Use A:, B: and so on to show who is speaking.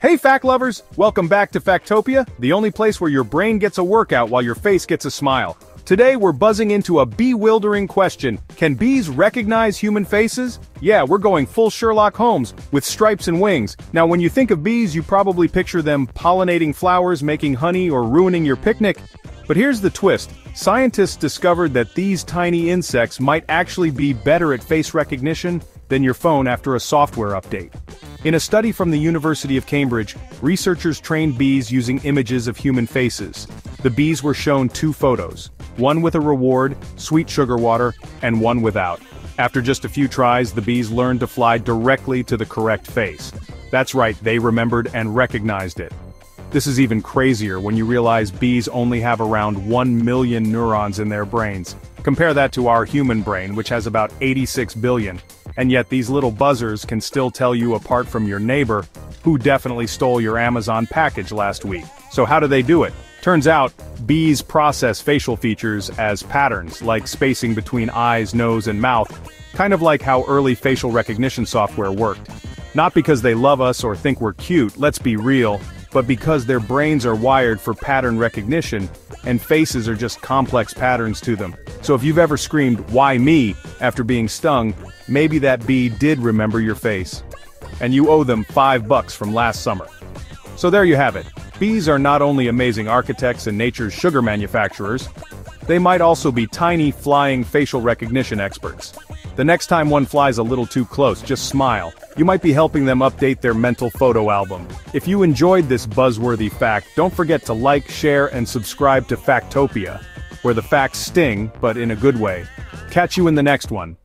A: Hey fact lovers, welcome back to Factopia, the only place where your brain gets a workout while your face gets a smile. Today we're buzzing into a bewildering question. Can bees recognize human faces? Yeah, we're going full Sherlock Holmes, with stripes and wings. Now when you think of bees you probably picture them pollinating flowers, making honey, or ruining your picnic. But here's the twist. Scientists discovered that these tiny insects might actually be better at face recognition than your phone after a software update. In a study from the University of Cambridge, researchers trained bees using images of human faces. The bees were shown two photos, one with a reward, sweet sugar water, and one without. After just a few tries, the bees learned to fly directly to the correct face. That's right, they remembered and recognized it. This is even crazier when you realize bees only have around 1 million neurons in their brains. Compare that to our human brain, which has about 86 billion. And yet these little buzzers can still tell you apart from your neighbor, who definitely stole your Amazon package last week. So how do they do it? Turns out, bees process facial features as patterns, like spacing between eyes, nose, and mouth, kind of like how early facial recognition software worked. Not because they love us or think we're cute, let's be real, but because their brains are wired for pattern recognition, and faces are just complex patterns to them. So if you've ever screamed, why me, after being stung, maybe that bee did remember your face. And you owe them five bucks from last summer. So there you have it. Bees are not only amazing architects and nature's sugar manufacturers, they might also be tiny flying facial recognition experts. The next time one flies a little too close, just smile. You might be helping them update their mental photo album. If you enjoyed this buzzworthy fact, don't forget to like, share, and subscribe to Factopia, where the facts sting, but in a good way. Catch you in the next one.